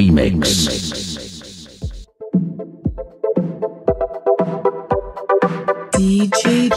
Remix. DJ